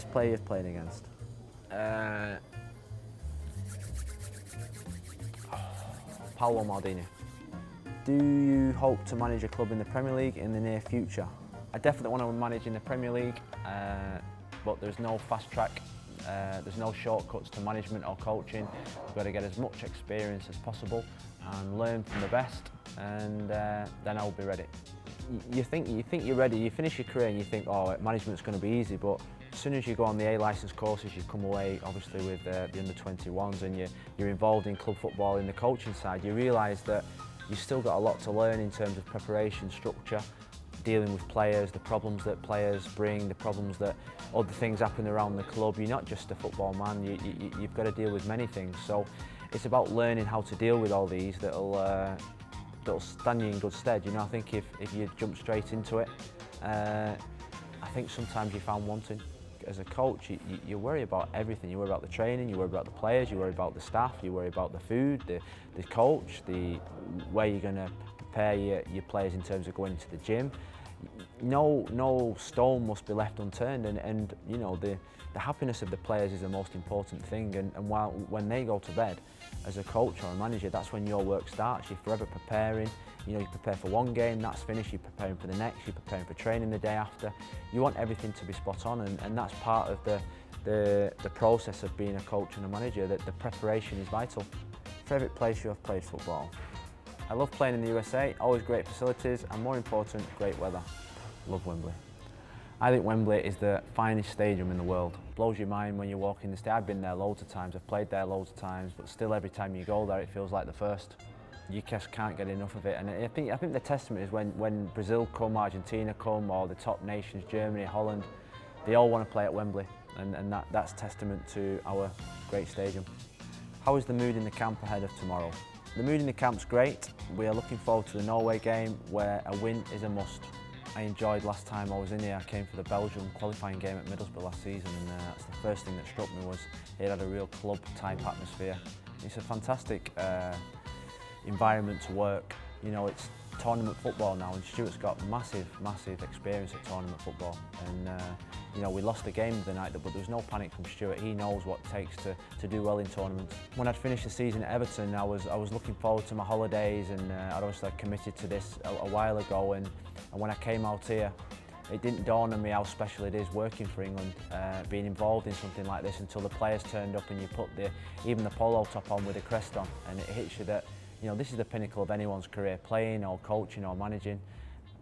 Best player you've played against? Uh, Paolo Maldini. Do you hope to manage a club in the Premier League in the near future? I definitely want to manage in the Premier League, uh, but there's no fast track. Uh, there's no shortcuts to management or coaching. We've got to get as much experience as possible and learn from the best, and uh, then I'll be ready. You think you think you're ready. You finish your career and you think, oh, management's going to be easy, but as soon as you go on the A licence courses, you come away obviously with uh, the under 21s and you're, you're involved in club football in the coaching side. You realise that you've still got a lot to learn in terms of preparation, structure, dealing with players, the problems that players bring, the problems that other things happen around the club. You're not just a football man, you, you, you've got to deal with many things. So it's about learning how to deal with all these that'll, uh, that'll stand you in good stead. You know, I think if, if you jump straight into it, uh, I think sometimes you found wanting. As a coach, you, you worry about everything. You worry about the training, you worry about the players, you worry about the staff, you worry about the food, the, the coach, the where you're going to prepare your, your players in terms of going to the gym. No, no stone must be left unturned, and, and you know the, the happiness of the players is the most important thing. And, and while when they go to bed, as a coach or a manager, that's when your work starts. You're forever preparing. You know, you prepare for one game, that's finished. You're preparing for the next. You're preparing for training the day after. You want everything to be spot on, and, and that's part of the, the the process of being a coach and a manager. That the preparation is vital. Favorite place you have played football? I love playing in the USA, always great facilities and more important, great weather. Love Wembley. I think Wembley is the finest stadium in the world. Blows your mind when you walk in the stadium. I've been there loads of times, I've played there loads of times, but still every time you go there it feels like the first. You just can't get enough of it. And I think, I think the testament is when, when Brazil come, Argentina come, or the top nations, Germany, Holland, they all want to play at Wembley. And, and that, that's testament to our great stadium. How is the mood in the camp ahead of tomorrow? The mood in the camp's great. We are looking forward to the Norway game where a win is a must. I enjoyed last time I was in here, I came for the Belgium qualifying game at Middlesbrough last season and uh, that's the first thing that struck me was it had a real club type atmosphere. It's a fantastic uh, environment to work. You know, it's tournament football now and Stuart's got massive, massive experience at tournament football and uh, you know, we lost the game the night, but there was no panic from Stuart. He knows what it takes to, to do well in tournaments. When I'd finished the season at Everton, I was, I was looking forward to my holidays and uh, I'd obviously committed to this a, a while ago and, and when I came out here, it didn't dawn on me how special it is working for England, uh, being involved in something like this until the players turned up and you put the, even the polo top on with a crest on and it hits you that you know, this is the pinnacle of anyone's career, playing or coaching or managing.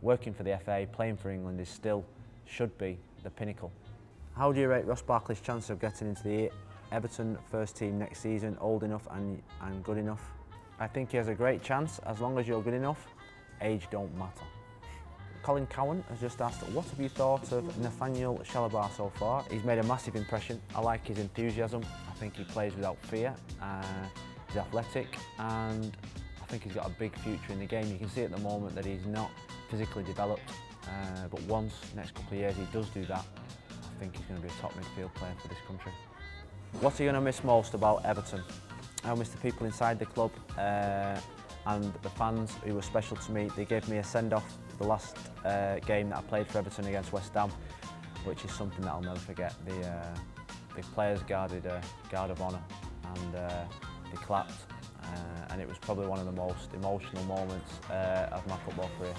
Working for the FA, playing for England is still, should be, the pinnacle. How do you rate Ross Barkley's chance of getting into the Everton first team next season, old enough and, and good enough? I think he has a great chance, as long as you're good enough, age don't matter. Colin Cowan has just asked, what have you thought of Nathaniel Chalobah so far? He's made a massive impression. I like his enthusiasm. I think he plays without fear. Uh, he's athletic and I think he's got a big future in the game. You can see at the moment that he's not physically developed, uh, but once, next couple of years, he does do that, I think he's going to be a top midfield player for this country. What are you going to miss most about Everton? I'll miss the people inside the club uh, and the fans who were special to me. They gave me a send-off the last uh, game that I played for Everton against West Ham, which is something that I'll never forget. The, uh, the players guarded a guard of honour and uh, they clapped uh, and it was probably one of the most emotional moments uh, of my football career.